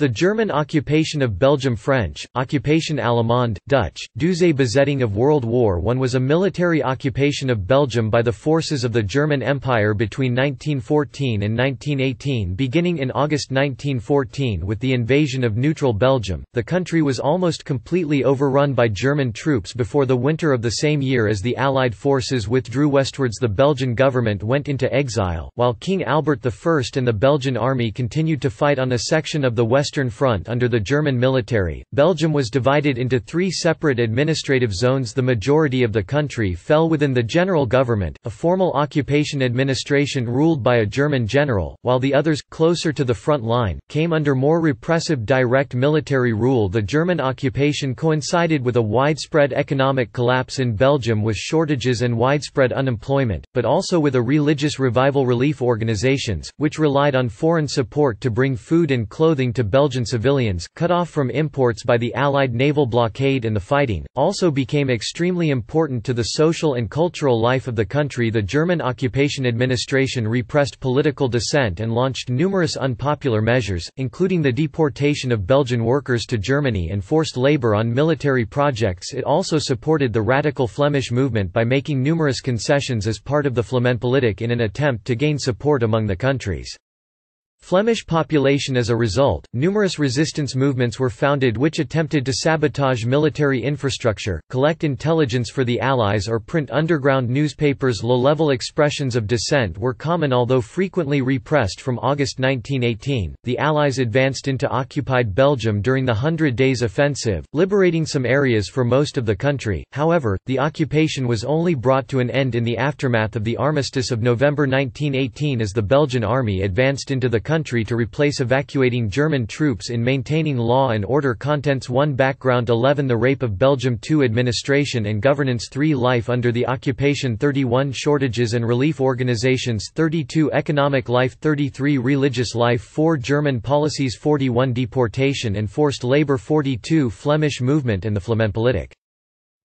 The German occupation of Belgium French, Occupation Allemande, Dutch, Duitse Bezetting of World War I was a military occupation of Belgium by the forces of the German Empire between 1914 and 1918 beginning in August 1914 with the invasion of neutral Belgium. The country was almost completely overrun by German troops before the winter of the same year as the Allied forces withdrew westwards the Belgian government went into exile, while King Albert I and the Belgian army continued to fight on a section of the west Western Front under the German military. Belgium was divided into three separate administrative zones. The majority of the country fell within the general government, a formal occupation administration ruled by a German general, while the others, closer to the front line, came under more repressive direct military rule. The German occupation coincided with a widespread economic collapse in Belgium with shortages and widespread unemployment, but also with a religious revival relief organizations, which relied on foreign support to bring food and clothing to Belgium Belgian civilians, cut off from imports by the Allied naval blockade and the fighting, also became extremely important to the social and cultural life of the country. The German occupation administration repressed political dissent and launched numerous unpopular measures, including the deportation of Belgian workers to Germany and forced labor on military projects. It also supported the radical Flemish movement by making numerous concessions as part of the Flamenpolitik in an attempt to gain support among the country's Flemish population As a result, numerous resistance movements were founded which attempted to sabotage military infrastructure, collect intelligence for the Allies or print underground newspapers Low-level expressions of dissent were common although frequently repressed from August 1918. The Allies advanced into occupied Belgium during the Hundred Days Offensive, liberating some areas for most of the country, however, the occupation was only brought to an end in the aftermath of the Armistice of November 1918 as the Belgian army advanced into the country to replace evacuating German troops in maintaining law and order Contents 1 Background 11 The Rape of Belgium 2 Administration and Governance 3 Life under the occupation 31 Shortages and relief organizations 32 Economic life 33 Religious life 4 German policies 41 Deportation and forced labor 42 Flemish movement and the Flamenpolitik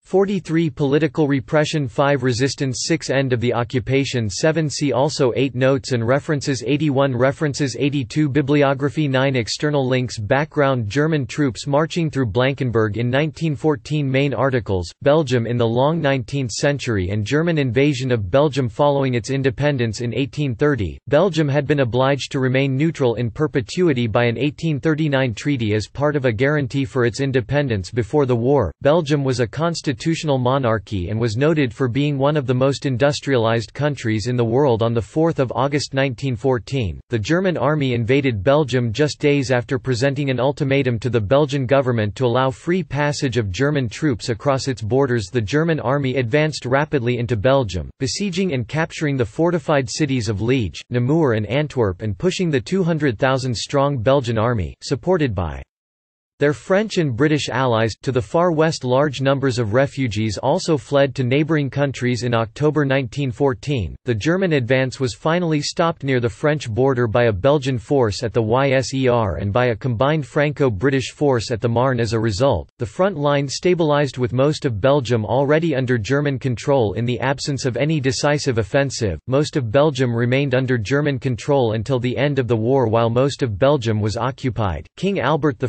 43 Political repression 5 Resistance 6 End of the occupation 7 See also 8 Notes and references 81 References 82 Bibliography 9 External links Background German troops marching through Blankenberge in 1914 Main articles, Belgium in the long 19th century and German invasion of Belgium following its independence in 1830, Belgium had been obliged to remain neutral in perpetuity by an 1839 treaty as part of a guarantee for its independence before the war. Belgium was a constitutional constitutional monarchy and was noted for being one of the most industrialized countries in the world on 4 August 1914. The German army invaded Belgium just days after presenting an ultimatum to the Belgian government to allow free passage of German troops across its borders. The German army advanced rapidly into Belgium, besieging and capturing the fortified cities of Liege, Namur, and Antwerp and pushing the 200,000 strong Belgian army, supported by their French and British allies, to the far west large numbers of refugees also fled to neighbouring countries in October 1914. The German advance was finally stopped near the French border by a Belgian force at the YSER and by a combined Franco-British force at the Marne as a result. The front line stabilised with most of Belgium already under German control in the absence of any decisive offensive. Most of Belgium remained under German control until the end of the war while most of Belgium was occupied. King Albert I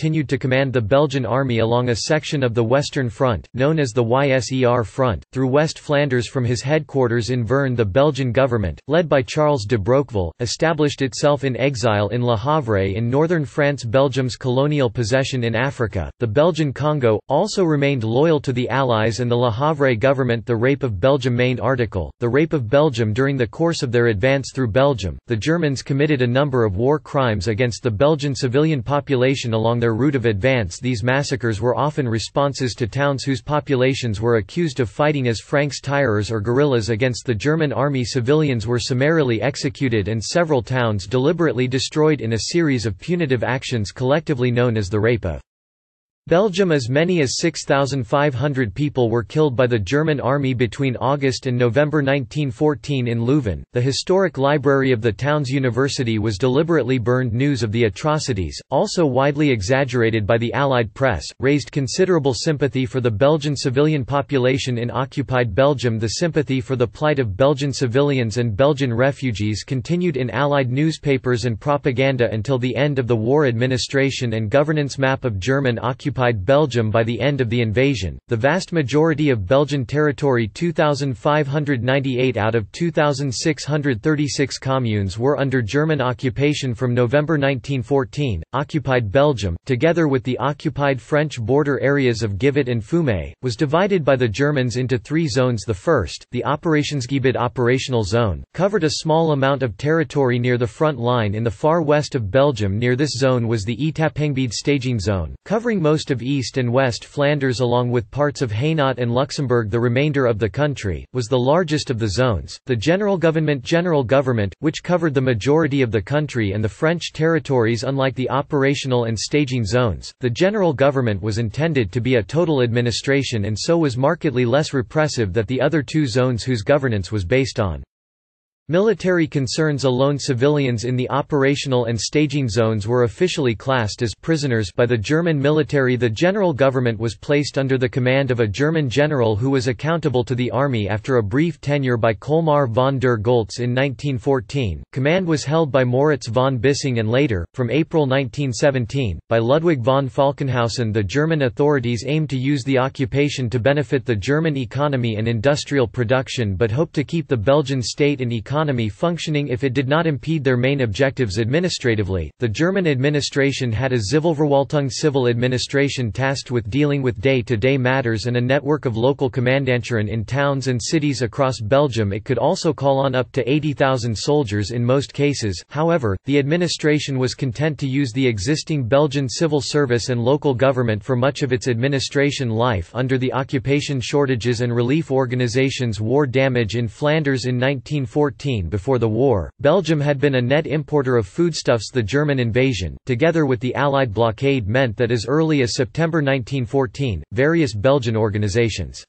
continued to command the Belgian army along a section of the Western Front, known as the YSER Front, through West Flanders from his headquarters in Veurne the Belgian government, led by Charles de Broqueville, established itself in exile in Le Havre in northern France Belgium's colonial possession in Africa. The Belgian Congo, also remained loyal to the Allies and the Le Havre government. The Rape of Belgium Main article, The Rape of Belgium During the course of their advance through Belgium, the Germans committed a number of war crimes against the Belgian civilian population along their their route of advance these massacres were often responses to towns whose populations were accused of fighting as Francs-tireurs or guerrillas against the German army. Civilians were summarily executed and several towns deliberately destroyed in a series of punitive actions collectively known as the Rape of Belgium as many as 6,500 people were killed by the German army between August and November 1914 in Leuven. The historic library of the town's university was deliberately burned. News of the atrocities, also widely exaggerated by the Allied press, raised considerable sympathy for the Belgian civilian population in occupied Belgium. The sympathy for the plight of Belgian civilians and Belgian refugees continued in Allied newspapers and propaganda until the end of the war administration and governance map of German occupied occupied Belgium by the end of the invasion. The vast majority of Belgian territory 2,598 out of 2,636 communes were under German occupation from November 1914. Occupied Belgium, together with the occupied French border areas of Givet and Fumay, was divided by the Germans into three zones. The first, the Operationsgebiet operational zone, covered a small amount of territory near the front line in the far west of Belgium. Near this zone was the Etappengebiet staging zone, covering most of East and West Flanders along with parts of Hainaut and Luxembourg the remainder of the country, was the largest of the zones. The General Government General Government, which covered the majority of the country and the French territories unlike the operational and staging zones, the General Government was intended to be a total administration and so was markedly less repressive than the other two zones whose governance was based on Military concerns alone civilians in the operational and staging zones were officially classed as prisoners by the German military. The general government was placed under the command of a German general who was accountable to the army after a brief tenure by Colmar von der Goltz in 1914, command was held by Moritz von Bissing and later, from April 1917, by Ludwig von Falkenhausen. The German authorities aimed to use the occupation to benefit the German economy and industrial production but hoped to keep the Belgian state and economy economy functioning if it did not impede their main objectives administratively. The German administration had a Zivilverwaltung civil administration tasked with dealing with day to day matters and a network of local Kommandanturen in towns and cities across Belgium. It could also call on up to 80,000 soldiers in most cases. However, the administration was content to use the existing Belgian civil service and local government for much of its administration life under the occupation shortages and relief organizations war damage in Flanders in 1914 before the war, Belgium had been a net importer of foodstuffs the German invasion, together with the Allied blockade meant that as early as September 1914, various Belgian organizations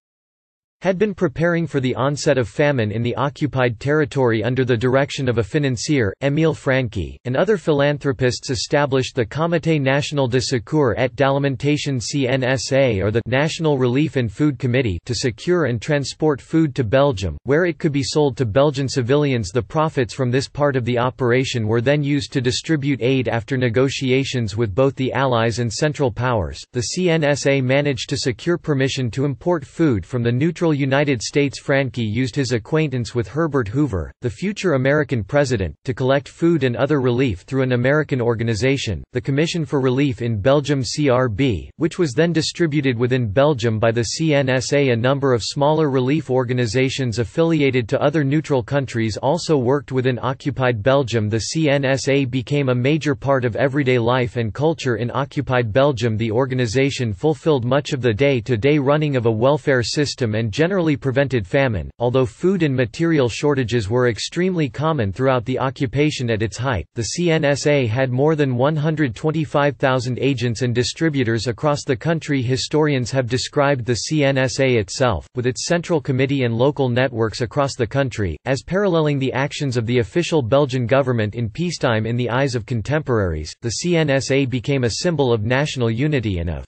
had been preparing for the onset of famine in the occupied territory under the direction of a financier, Émile Francqui, and other philanthropists established the Comité National de Secours et d'Alimentation CNSA or the National Relief and Food Committee to secure and transport food to Belgium, where it could be sold to Belgian civilians the profits from this part of the operation were then used to distribute aid after negotiations with both the Allies and Central Powers. The CNSA managed to secure permission to import food from the neutral United States Francqui used his acquaintance with Herbert Hoover, the future American president, to collect food and other relief through an American organization, the Commission for Relief in Belgium CRB, which was then distributed within Belgium by the CNSA. A number of smaller relief organizations affiliated to other neutral countries also worked within occupied Belgium. The CNSA became a major part of everyday life and culture in occupied Belgium. The organization fulfilled much of the day to day running of a welfare system and generally prevented famine, although food and material shortages were extremely common throughout the occupation at its height. The CNSA had more than 125,000 agents and distributors across the country. Historians have described the CNSA itself, with its central committee and local networks across the country, as paralleling the actions of the official Belgian government in peacetime in the eyes of contemporaries. The CNSA became a symbol of national unity and of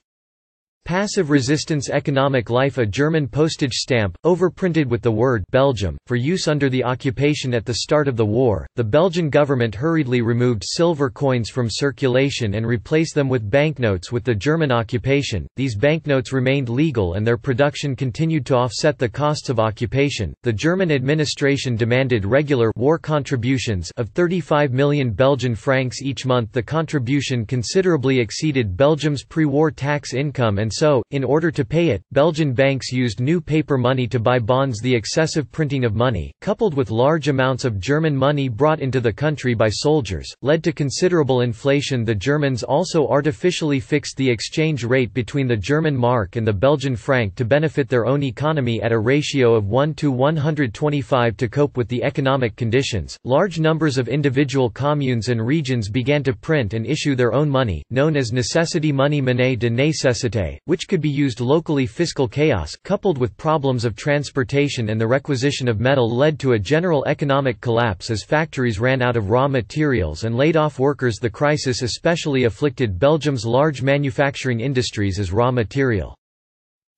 Passive resistance economic life A German postage stamp, overprinted with the word Belgium, for use under the occupation at the start of the war, the Belgian government hurriedly removed silver coins from circulation and replaced them with banknotes with the German occupation. These banknotes remained legal and their production continued to offset the costs of occupation. The German administration demanded regular war contributions of 35 million Belgian francs each month. The contribution considerably exceeded Belgium's pre-war tax income and so, in order to pay it, Belgian banks used new paper money to buy bonds The excessive printing of money, coupled with large amounts of German money brought into the country by soldiers, led to considerable inflation The Germans also artificially fixed the exchange rate between the German mark and the Belgian franc to benefit their own economy at a ratio of 1 to 125 to cope with the economic conditions. Large numbers of individual communes and regions began to print and issue their own money, known as necessity money monnaie de nécessité, which could be used locally. Fiscal chaos, coupled with problems of transportation and the requisition of metal, led to a general economic collapse as factories ran out of raw materials and laid off workers. The crisis especially afflicted Belgium's large manufacturing industries as raw material.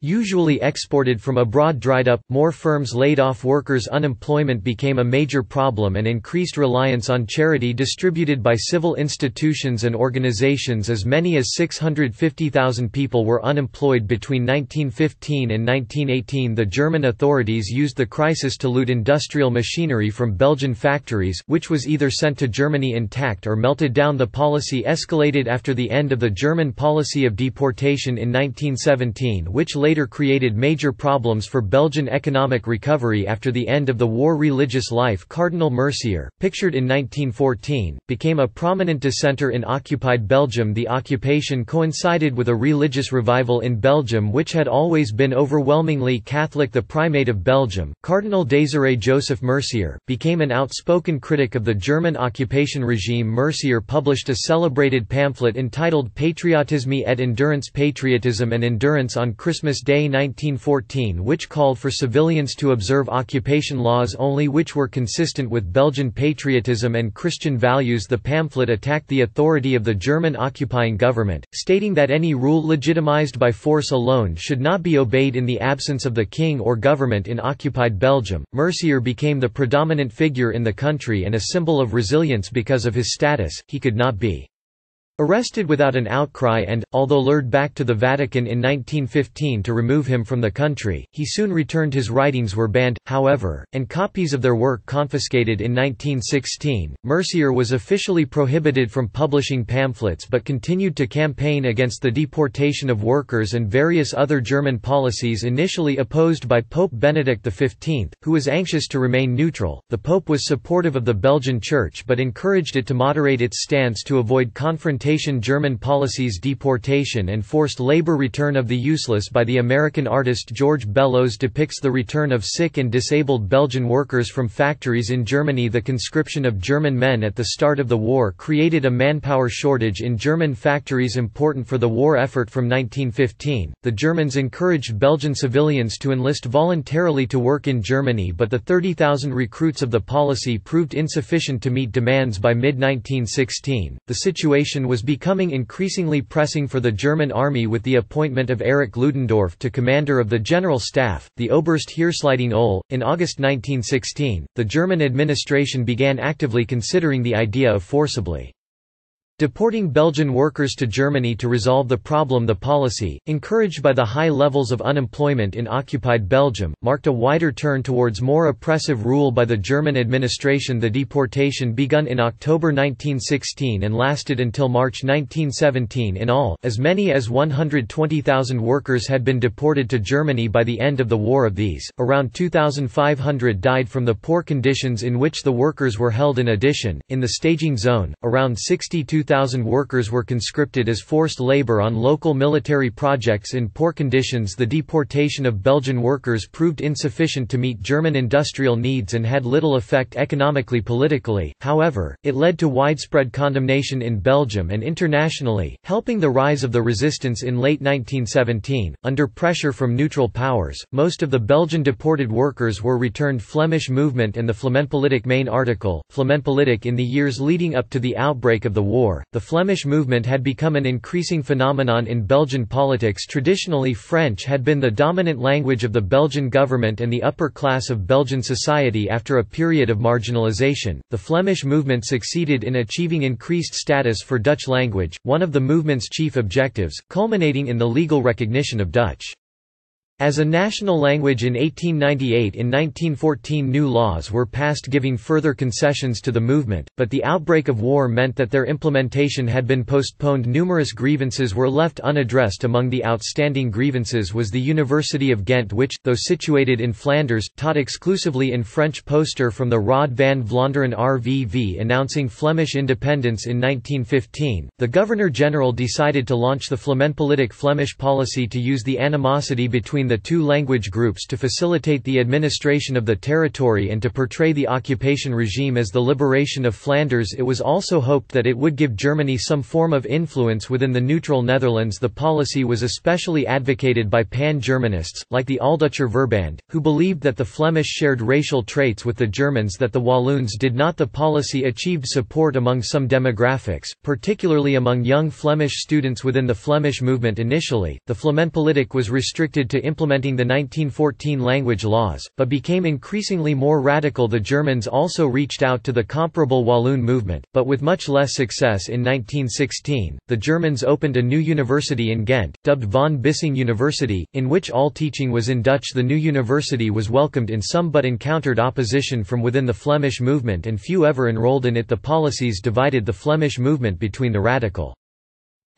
Usually exported from abroad dried up, more firms laid off workers unemployment became a major problem and increased reliance on charity distributed by civil institutions and organizations as many as 650,000 people were unemployed between 1915 and 1918 The German authorities used the crisis to loot industrial machinery from Belgian factories which was either sent to Germany intact or melted down. The policy escalated after the end of the German policy of deportation in 1917 which later created major problems for Belgian economic recovery after the end of the war. Religious life. Cardinal Mercier, pictured in 1914, became a prominent dissenter in occupied Belgium. The occupation coincided with a religious revival in Belgium which had always been overwhelmingly Catholic. The Primate of Belgium, Cardinal Désiré Joseph Mercier, became an outspoken critic of the German occupation regime. Mercier published a celebrated pamphlet entitled Patriotisme et Endurance. Patriotism and Endurance on Christmas Day 1914 which called for civilians to observe occupation laws only which were consistent with Belgian patriotism and Christian values The pamphlet attacked the authority of the German occupying government, stating that any rule legitimized by force alone should not be obeyed in the absence of the king or government in occupied Belgium. Mercier became the predominant figure in the country and a symbol of resilience because of his status, he could not be Arrested without an outcry and, although lured back to the Vatican in 1915 to remove him from the country, he soon returned his writings were banned, however, and copies of their work confiscated in 1916. Mercier was officially prohibited from publishing pamphlets but continued to campaign against the deportation of workers and various other German policies initially opposed by Pope Benedict XV, who was anxious to remain neutral. The Pope was supportive of the Belgian Church but encouraged it to moderate its stance to avoid confrontation German policies deportation and forced labor return of the useless by the American artist George Bellows depicts the return of sick and disabled Belgian workers from factories in Germany The conscription of German men at the start of the war created a manpower shortage in German factories important for the war effort from 1915. The Germans encouraged Belgian civilians to enlist voluntarily to work in Germany but the 30,000 recruits of the policy proved insufficient to meet demands by mid-1916. The situation was was becoming increasingly pressing for the German army with the appointment of Erich Ludendorff to commander of the General Staff, the Oberste Heeresleitung OHL. In August 1916, the German administration began actively considering the idea of forcibly Deporting Belgian workers to Germany to resolve the problem The policy, encouraged by the high levels of unemployment in occupied Belgium, marked a wider turn towards more oppressive rule by the German administration. The deportation begun in October 1916 and lasted until March 1917 in all, as many as 120,000 workers had been deported to Germany by the end of the war of these, around 2,500 died from the poor conditions in which the workers were held in addition, in the staging zone, around 62 2,000 workers were conscripted as forced labor on local military projects in poor conditions. The deportation of Belgian workers proved insufficient to meet German industrial needs and had little effect economically politically, however, it led to widespread condemnation in Belgium and internationally, helping the rise of the resistance in late 1917. Under pressure from neutral powers, most of the Belgian deported workers were returned Flemish movement and the Flamenpolitik main article, Flamenpolitik in the years leading up to the outbreak of the war War, the Flemish movement had become an increasing phenomenon in Belgian politics traditionally French had been the dominant language of the Belgian government and the upper class of Belgian society after a period of marginalization, the Flemish movement succeeded in achieving increased status for Dutch language, one of the movement's chief objectives, culminating in the legal recognition of Dutch. As a national language in 1898 in 1914 new laws were passed giving further concessions to the movement, but the outbreak of war meant that their implementation had been postponed. Numerous grievances were left unaddressed among the outstanding grievances was the University of Ghent which, though situated in Flanders, taught exclusively in French poster from the Raad van Vlaanderen RVV announcing Flemish independence in 1915, the Governor-General decided to launch the Flamenpolitik Flemish policy to use the animosity between between the two language groups to facilitate the administration of the territory and to portray the occupation regime as the liberation of Flanders. It was also hoped that it would give Germany some form of influence within the neutral Netherlands. The policy was especially advocated by pan-Germanists, like the Alldeutscher Verband, who believed that the Flemish shared racial traits with the Germans that the Walloons did not. The policy achieved support among some demographics, particularly among young Flemish students within the Flemish movement. Initially, the Flamenpolitik was restricted to implementing the 1914 language laws, but became increasingly more radical the Germans also reached out to the comparable Walloon movement, but with much less success in 1916, the Germans opened a new university in Ghent, dubbed von Bissing University, in which all teaching was in Dutch. The new university was welcomed in some but encountered opposition from within the Flemish movement and few ever enrolled in it. The policies divided the Flemish movement between the radical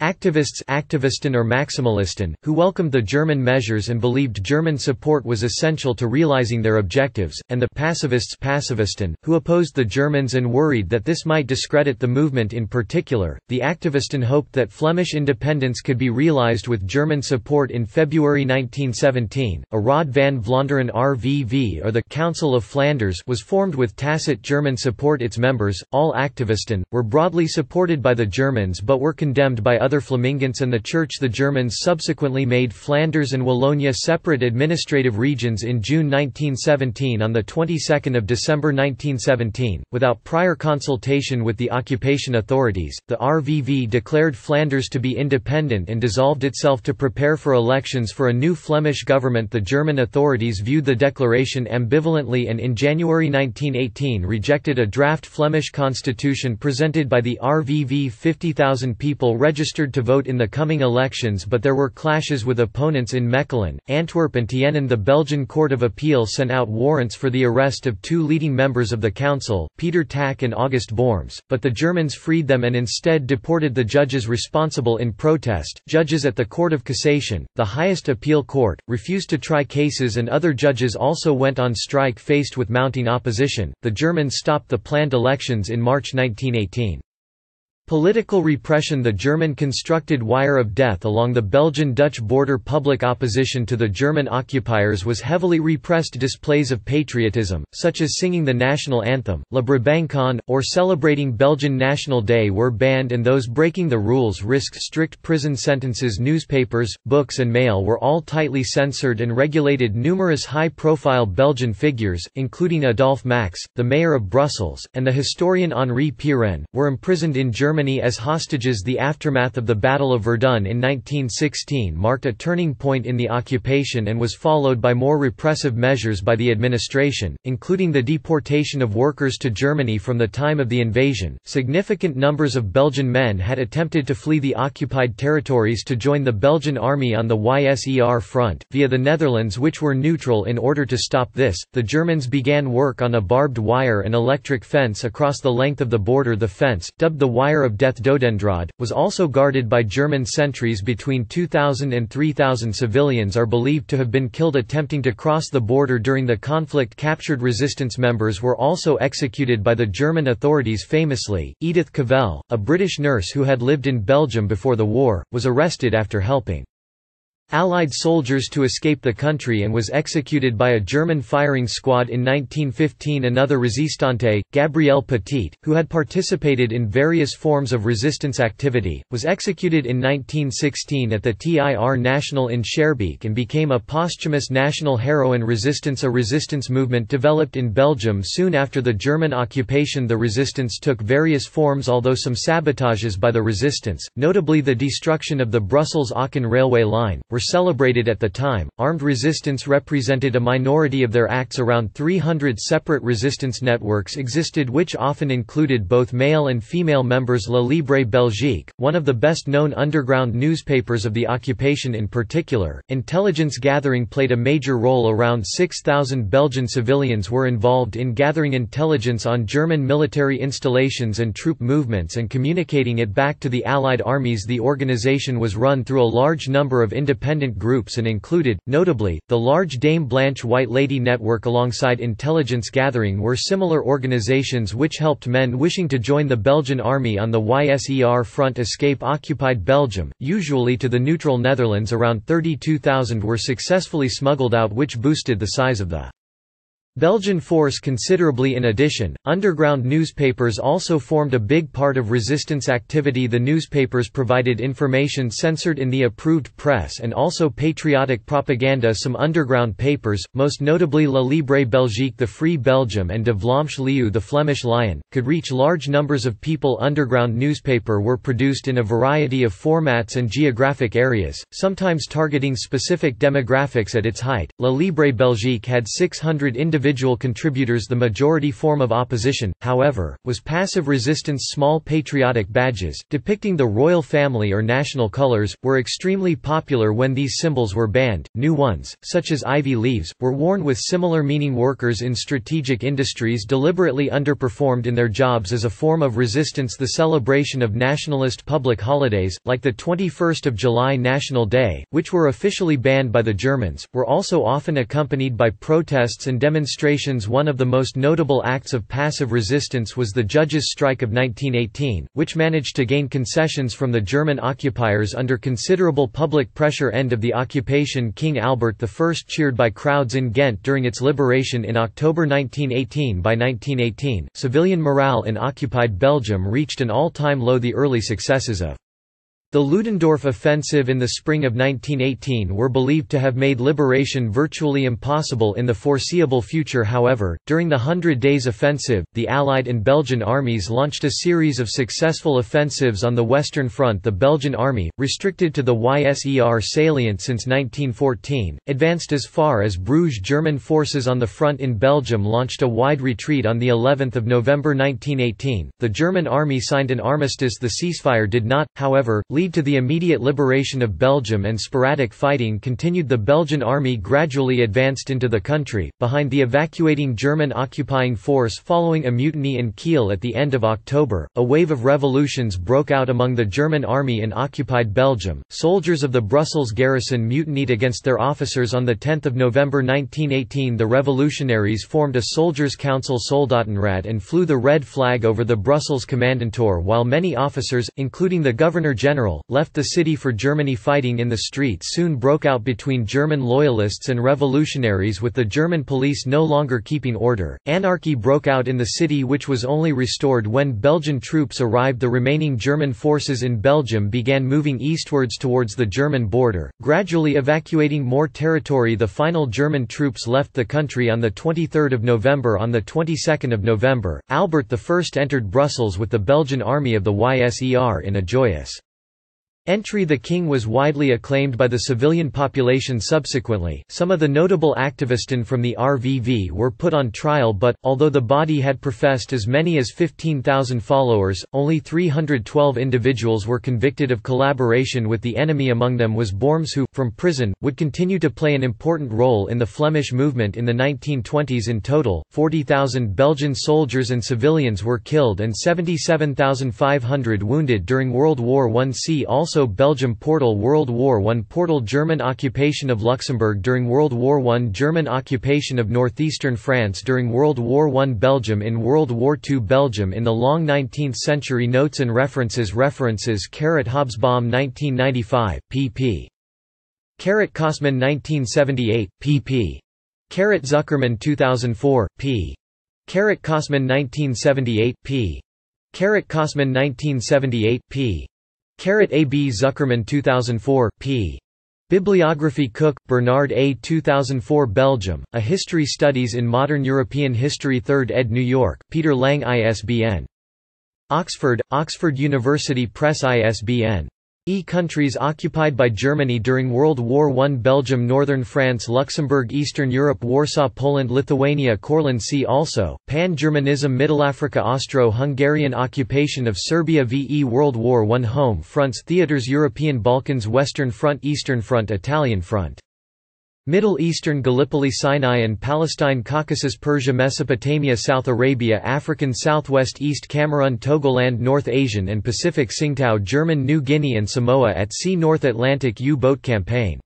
Activists Aktivisten or Maximalisten, who welcomed the German measures and believed German support was essential to realizing their objectives, and the pacifists Pacifisten, who opposed the Germans and worried that this might discredit the movement in particular. The Activisten hoped that Flemish independence could be realized with German support in February 1917. A Raad van Vlaanderen RVV or the Council of Flanders was formed with tacit German support its members, all Activisten, were broadly supported by the Germans but were condemned by other Flamingants and the Church the Germans subsequently made Flanders and Wallonia separate administrative regions in June 1917 on the 22nd of December 1917 without prior consultation with the occupation authorities. The RVV declared Flanders to be independent and dissolved itself to prepare for elections for a new Flemish government. The German authorities viewed the declaration ambivalently and in January 1918 rejected a draft Flemish constitution presented by the RVV 50,000 people registered registered to vote in the coming elections but there were clashes with opponents in Mechelen, Antwerp and Tienen the Belgian Court of Appeal sent out warrants for the arrest of two leading members of the council, Pieter Tack and August Borms, but the Germans freed them and instead deported the judges responsible in protest. Judges at the Court of Cassation, the highest appeal court, refused to try cases and other judges also went on strike faced with mounting opposition. The Germans stopped the planned elections in March 1918. Political repression. The German constructed wire of death along the Belgian-Dutch border. Public opposition to the German occupiers was heavily repressed. Displays of patriotism, such as singing the national anthem, La Brabançonne, or celebrating Belgian National Day were banned and those breaking the rules risked strict prison sentences. Newspapers, books and mail were all tightly censored and regulated. Numerous high-profile Belgian figures, including Adolphe Max, the mayor of Brussels, and the historian Henri Pirenne, were imprisoned in Germany Germany as hostages The aftermath of the Battle of Verdun in 1916 marked a turning point in the occupation and was followed by more repressive measures by the administration, including the deportation of workers to Germany from the time of the invasion. Significant numbers of Belgian men had attempted to flee the occupied territories to join the Belgian army on the YSER front, via the Netherlands which were neutral in order to stop this. The Germans began work on a barbed wire and electric fence across the length of the border the fence, dubbed the Wire of Death Dodendraad, was also guarded by German sentries between 2,000 and 3,000 civilians are believed to have been killed attempting to cross the border during the conflict. Captured resistance members were also executed by the German authorities famously, Edith Cavell, a British nurse who had lived in Belgium before the war, was arrested after helping Allied soldiers to escape the country and was executed by a German firing squad in 1915 another resistante, Gabrielle Petit, who had participated in various forms of resistance activity, was executed in 1916 at the TIR National in Schaerbeek and became a posthumous national heroine resistance a resistance movement developed in Belgium soon after the German occupation. The resistance took various forms although some sabotages by the resistance, notably the destruction of the Brussels-Aachen railway line, were were celebrated at the time. Armed resistance represented a minority of their acts. Around 300 separate resistance networks existed, which often included both male and female members. La Libre Belgique, one of the best known underground newspapers of the occupation in particular, intelligence gathering played a major role. Around 6,000 Belgian civilians were involved in gathering intelligence on German military installations and troop movements and communicating it back to the Allied armies. The organization was run through a large number of independent groups and included, notably, the large Dame Blanche White Lady Network alongside intelligence gathering were similar organizations which helped men wishing to join the Belgian army on the YSER front escape occupied Belgium, usually to the neutral Netherlands around 32,000 were successfully smuggled out which boosted the size of the Belgian force considerably in addition, underground newspapers also formed a big part of resistance activity. The newspapers provided information censored in the approved press and also patriotic propaganda. Some underground papers, most notably La Libre Belgique the Free Belgium and De Vlaamse Leeuw the Flemish Lion, could reach large numbers of people. Underground newspaper were produced in a variety of formats and geographic areas, sometimes targeting specific demographics at its height. La Libre Belgique had 600 individual individual contributors the majority form of opposition, however, was passive resistance small patriotic badges, depicting the royal family or national colors, were extremely popular when these symbols were banned. New ones, such as ivy leaves, were worn with similar meaning workers in strategic industries deliberately underperformed in their jobs as a form of resistance the celebration of nationalist public holidays, like the 21st of July National Day, which were officially banned by the Germans, were also often accompanied by protests and demonstrations demonstrations One of the most notable acts of passive resistance was the Judges' Strike of 1918, which managed to gain concessions from the German occupiers under considerable public pressure End of the occupation King Albert I cheered by crowds in Ghent during its liberation in October 1918 By 1918, civilian morale in occupied Belgium reached an all-time low The early successes of the Ludendorff offensive in the spring of 1918 were believed to have made liberation virtually impossible in the foreseeable future. However, during the Hundred Days Offensive, the Allied and Belgian armies launched a series of successful offensives on the Western Front. The Belgian army, restricted to the YSER salient since 1914, advanced as far as Bruges. German forces on the front in Belgium launched a wide retreat on of November 1918, the German army signed an armistice. The ceasefire did not, however, lead to the immediate liberation of Belgium and sporadic fighting continued the Belgian army gradually advanced into the country, behind the evacuating German occupying force following a mutiny in Kiel at the end of October, a wave of revolutions broke out among the German army in occupied Belgium, soldiers of the Brussels garrison mutinied against their officers on 10 November 1918 the revolutionaries formed a soldiers' council Soldatenrat and flew the red flag over the Brussels Kommandantur while many officers, including the Governor-General left the city for Germany fighting in the streets soon broke out between German loyalists and revolutionaries with the German police no longer keeping order. Anarchy broke out in the city which was only restored when Belgian troops arrived. The remaining German forces in Belgium began moving eastwards towards the German border, gradually evacuating more territory. The final German troops left the country on 23 November On the 22nd of November, Albert I entered Brussels with the Belgian army of the YSER in a joyous Entry The king was widely acclaimed by the civilian population subsequently. Some of the notable activisten from the RVV were put on trial but, although the body had professed as many as 15,000 followers, only 312 individuals were convicted of collaboration with the enemy. Among them was Borms who, from prison, would continue to play an important role in the Flemish movement in the 1920s in total, 40,000 Belgian soldiers and civilians were killed and 77,500 wounded during World War I see also also Belgium Portal World War I Portal German occupation of Luxembourg during World War I German occupation of northeastern France during World War I Belgium in World War II Belgium in the long 19th century Notes and references References Carrot Hobsbawm 1995, pp. Carrot Kossmann 1978, pp. Carrot Zuckerman 2004, p. Carrot Kossmann 1978, p. Carrot Kossmann 1978, p. Carrot A. B. Zuckerman 2004, p. Bibliography Cook, Bernard A. 2004 Belgium, A History Studies in Modern European History 3rd ed. New York, Peter Lang ISBN. Oxford, Oxford University Press ISBN. E countries occupied by Germany during World War I Belgium Northern France Luxembourg Eastern Europe Warsaw Poland Lithuania Courland See also, Pan-Germanism Mittelafrika Austro-Hungarian occupation of Serbia VE World War I Home fronts Theaters European Balkans Western Front Eastern Front Italian Front Middle Eastern Gallipoli Sinai and Palestine Caucasus Persia Mesopotamia South Arabia African Southwest East Cameroon Togoland North Asian and Pacific Tsingtao German New Guinea and Samoa at sea North Atlantic U-boat campaign.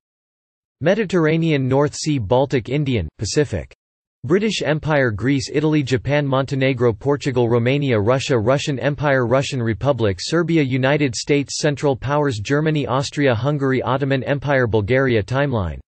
Mediterranean North Sea Baltic Indian, Pacific. British Empire Greece Italy Japan Montenegro Portugal Romania Russia Russian Empire Russian Republic Serbia United States Central Powers Germany Austria Hungary Ottoman Empire Bulgaria Timeline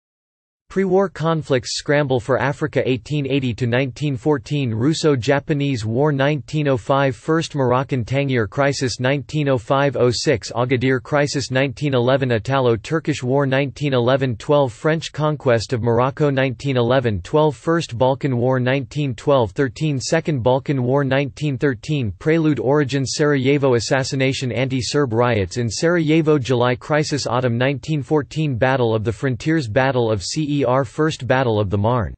Pre-war conflicts Scramble for Africa 1880–1914 Russo-Japanese War 1905 First Moroccan Tangier Crisis 1905–06 Agadir Crisis 1911 Italo-Turkish War 1911–12 French Conquest of Morocco 1911–12 First Balkan War 1912–13 Second Balkan War 1913 Prelude Origins Sarajevo Assassination Anti-Serb riots in Sarajevo July Crisis Autumn 1914 Battle of the Frontiers Battle of CE CER First Battle of the Marne.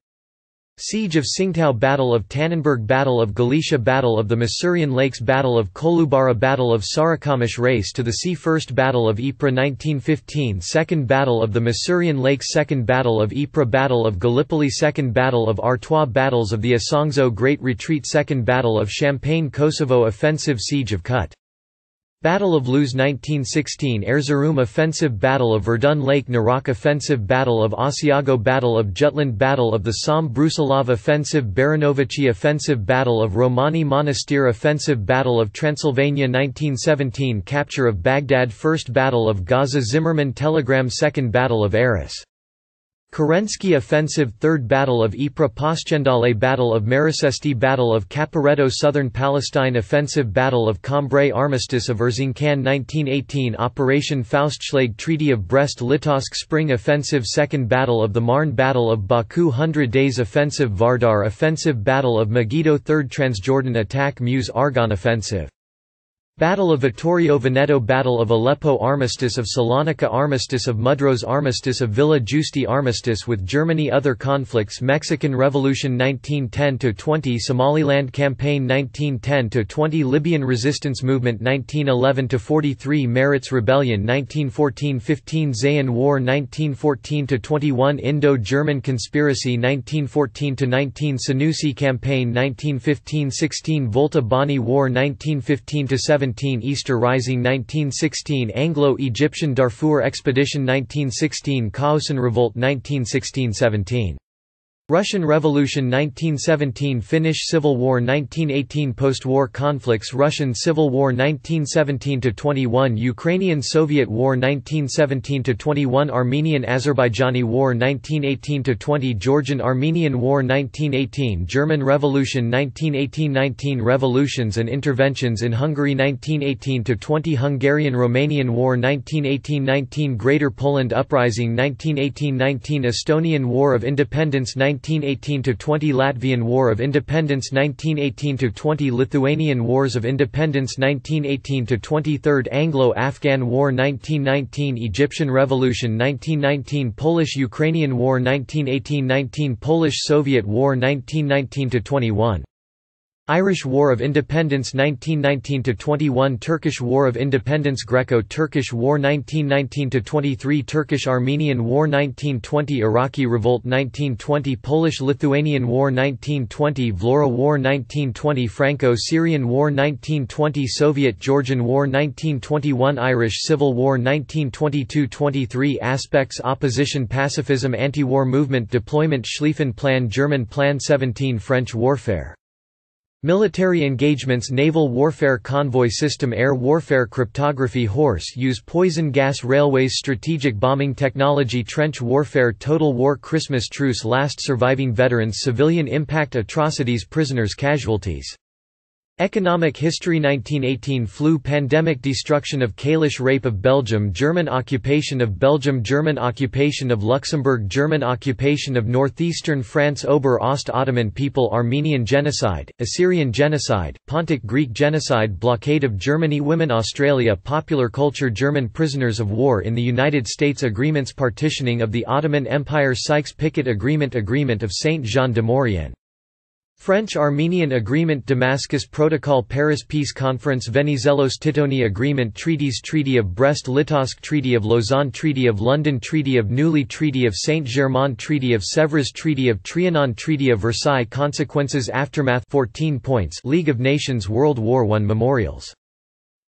Siege of Tsingtao Battle of Tannenberg Battle of Galicia Battle of the Masurian Lakes Battle of Kolubara Battle of Sarikamish Race to the Sea First Battle of Ypres 1915 Second Battle of the Masurian Lakes Second Battle of Ypres Battle of Gallipoli Second Battle of Artois Battles of the Isonzo Great Retreat Second Battle of Champagne Kosovo Offensive Siege of Kut Battle of Luz 1916 Erzurum Offensive Battle of Verdun Lake Naroch Offensive Battle of Asiago Battle of Jutland Battle of the Somme Brusilov Offensive Baranovichi Offensive Battle of Romani Monastir Offensive Battle of Transylvania 1917 Capture of Baghdad First Battle of Gaza Zimmermann Telegram Second Battle of Arras Kerensky Offensive Third Battle of Ypres Passchendaele Battle of Maricesti Battle of Caporetto Southern Palestine Offensive Battle of Cambrai Armistice of Erzincan 1918 Operation Faustschlag Treaty of Brest-Litovsk Spring Offensive Second Battle of the Marne Battle of Baku Hundred Days Offensive Vardar Offensive Battle of Megiddo Third Transjordan Attack Meuse Argonne Offensive Battle of Vittorio Veneto Battle of Aleppo Armistice of Salonika Armistice of Mudros Armistice of Villa Giusti Armistice with Germany Other conflicts Mexican Revolution 1910–20 Somaliland Campaign 1910–20 Libyan Resistance Movement 1911–43 Maritz Rebellion 1914–15 Zayan War 1914–21 Indo-German Conspiracy 1914–19 Senussi Campaign 1915–16 Volta Bani War 1915–17 1917 Easter Rising 1916 Anglo-Egyptian Darfur Expedition 1916 Kaocen Revolt 1916–17 Russian Revolution 1917 Finnish Civil War 1918 Post-war conflicts Russian Civil War 1917–21 Ukrainian-Soviet War 1917–21 Armenian-Azerbaijani War 1918–20 Georgian-Armenian War 1918 German Revolution 1918–19 Revolutions and interventions in Hungary 1918–20 Hungarian-Romanian War 1918–19 Greater Poland Uprising 1918–19 Estonian War of Independence 19 1918–20 Latvian War of Independence 1918–20 Lithuanian Wars of Independence 1918–20 Third Anglo-Afghan War 1919 Egyptian Revolution 1919 Polish-Ukrainian War 1918–19 Polish-Soviet War 1919–21 Irish War of Independence 1919–21 Turkish War of Independence Greco-Turkish War 1919–23 Turkish-Armenian War 1920 Iraqi Revolt 1920 Polish-Lithuanian War 1920 Vlora War 1920 Franco-Syrian War 1920 Soviet-Georgian War 1921 Irish Civil War 1922–23 Aspects Opposition Pacifism Anti-war movement Deployment Schlieffen Plan German Plan 17 French warfare Military engagements Naval warfare convoy system Air warfare Cryptography Horse use poison gas railways Strategic bombing technology Trench warfare Total war Christmas truce Last surviving veterans Civilian impact Atrocities Prisoners casualties Economic history 1918 Flu pandemic Destruction of Kalisz Rape of Belgium German occupation of Belgium German occupation of Luxembourg German occupation of northeastern France Ober Ost Ottoman people Armenian genocide, Assyrian genocide, Pontic Greek genocide Blockade of Germany Women Australia Popular culture German prisoners of war in the United States Agreements Partitioning of the Ottoman Empire Sykes-Picot Agreement Agreement of Saint-Jean de Maurienne French-Armenian Agreement Damascus Protocol Paris Peace Conference Venizelos-Tittoni Agreement Treaties Treaty of Brest-Litovsk Treaty of Lausanne Treaty of London Treaty of Neuilly Treaty of Saint-Germain Treaty of Sèvres Treaty of Trianon Treaty of Versailles Consequences Aftermath 14 points League of Nations World War I Memorials